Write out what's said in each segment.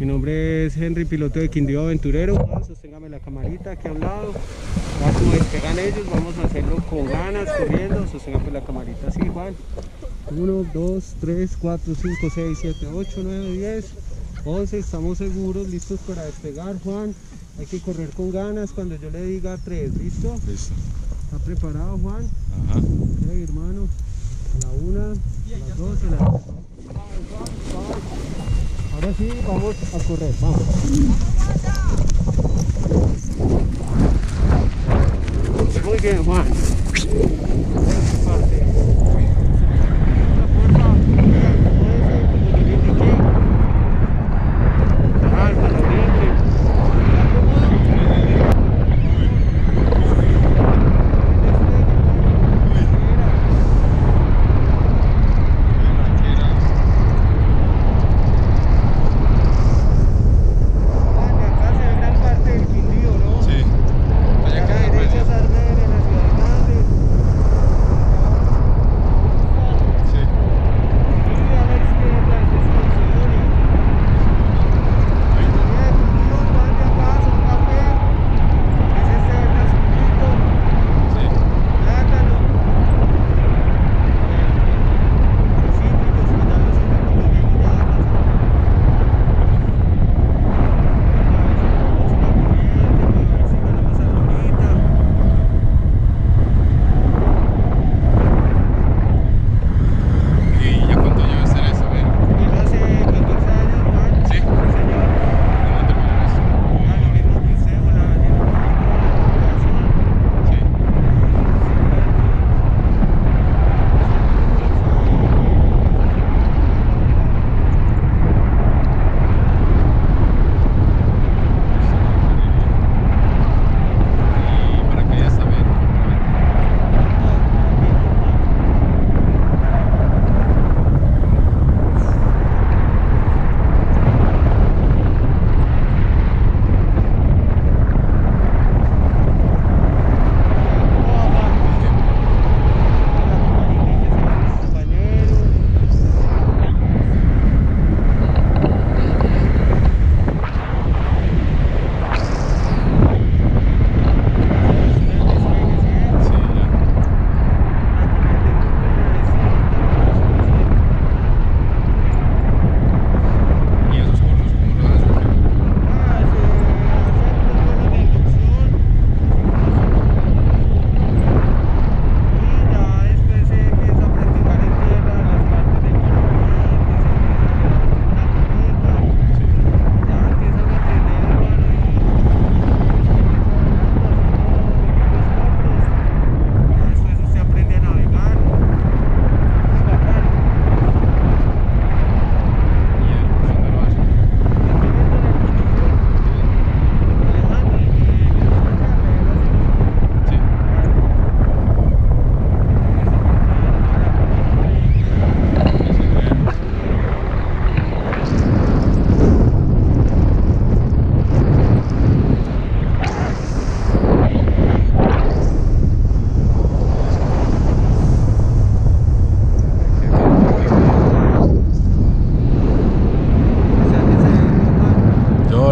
Mi nombre es Henry, piloto de Quindío Aventurero. Juan, sosténgame la camarita aquí a un lado. Ya como despegan ellos, vamos a hacerlo con ganas, corriendo. Sosténgame la camarita así, Juan. 1, 2, 3, 4, 5, 6, 7, 8, 9, 10, 11. Estamos seguros, listos para despegar, Juan. Hay que correr con ganas cuando yo le diga 3, ¿listo? Listo. ¿Está preparado, Juan? Ajá. Ok, hermano. A la una, a las dos, a las tres. Ahora sí, vamos a correr, vamos. Muy bien, Juan.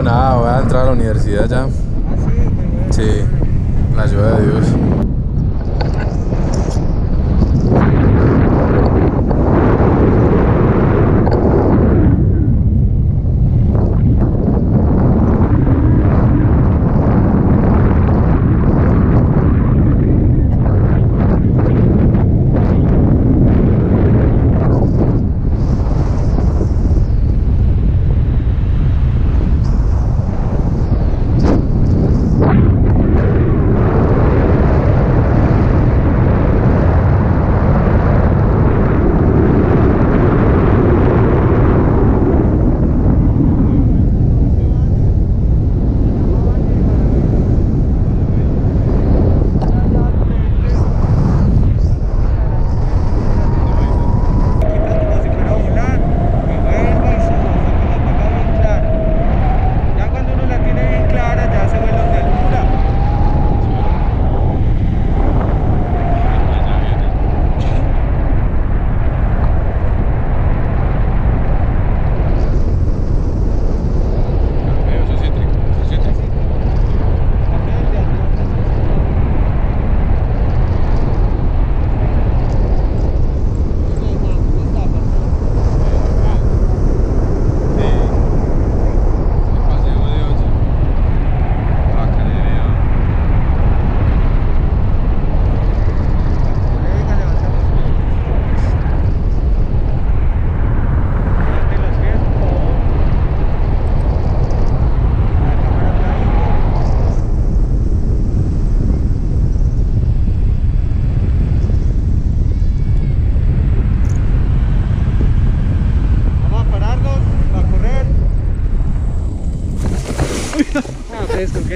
Nada, voy a entrar a la universidad ya. Sí, la ayuda de Dios.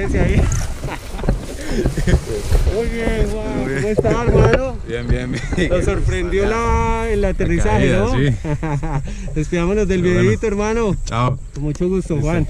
Quédense ahí. Muy bien, Juan. Muy bien. ¿Cómo está, hermano? Bien, bien, bien. Lo sorprendió la, el aterrizaje, caída, ¿no? sí. Despidámonos del bueno. videito, hermano. Chao. Con mucho gusto, Juan.